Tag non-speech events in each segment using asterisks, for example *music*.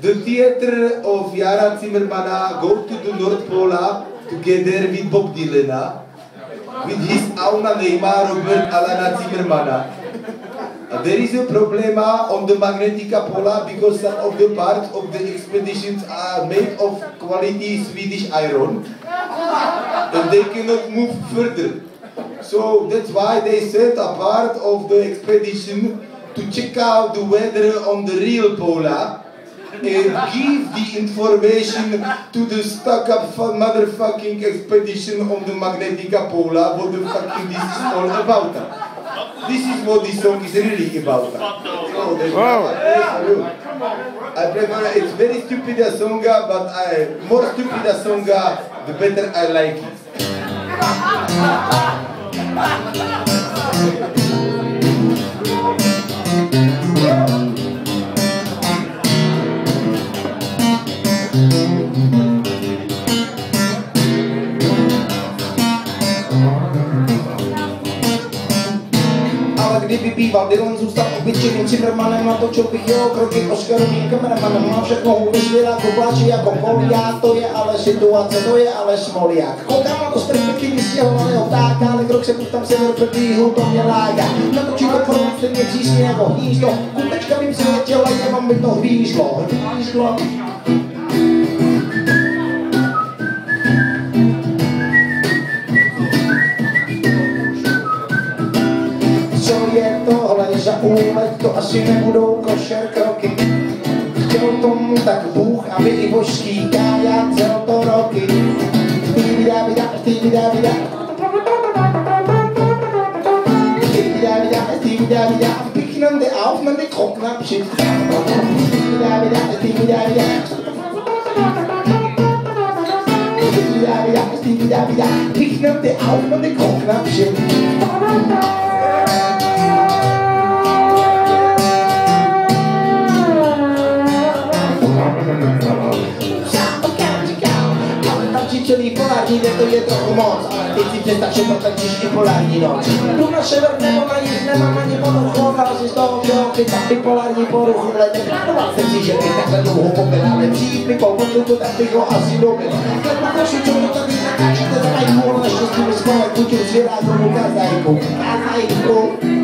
the theater of Jara Cimrmana go to the North Pole together with Bob Dylan, ah. with his own name, Robert Alana ah, Zimmermana. Uh, there is a problem ah, on the Magnetica Pola because some of the parts of the expeditions are made of quality Swedish iron and they cannot move further. So that's why they sent a part of the expedition to check out the weather on the real Pola give the information to the stuck up motherfucking expedition on the Magnetica Pola what the fucking this is all about. This is what this song is really about. Oh, so wow. I prefer it's very stupid a song, but I more stupid a song, the better I like it. *laughs* býval Dylan zůstal obyčejným Zimmermanem, na to čo bych jeho kroky Oscarovým kameramanem. Mám všechno umyslil jako pláči, jako poliák, to je ale situace, to je ale smoliák. Koukám na to z perspektivy stěhovaného ptáka, ale krok se buď tam sever první to mě lága. Natočí to pro mě přísně jako hnízdo, kupečka vím si letěla, nemám by to hvízlo, hvízlo. si nebudou košer kroky. Chtěl tomu tak Bůh, aby i božský kája cel to roky. Ty vida, vida, ty vida, vida. Ty vida, vida, ty vida, vida. Abych nám auf, man, die krok Ich přit. Ty auf, man, die. Celý polární den, to je trochu moc. Teď si představ, že protačíš i polární noc. Tu na sever nebo na jich nemám ani poruchu, ale si z toho všeho chytám i polární poruchu. Lete plánoval jsem si, že bych takhle dlouho pobyl, ale přijít mi pomoci, to tak bych asi dobil. Tak na to, co to tady natáčíte za majku, ale naštěstí mi spolek kutil rád tomu kazajku. Kazajku.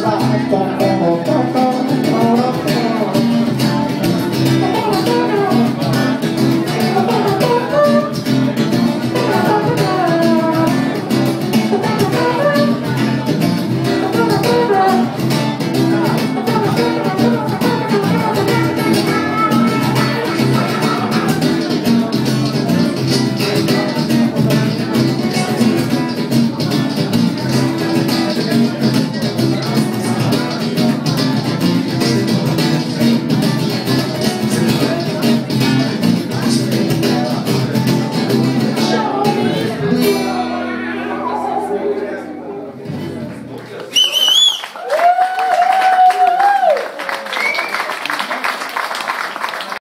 tá, tô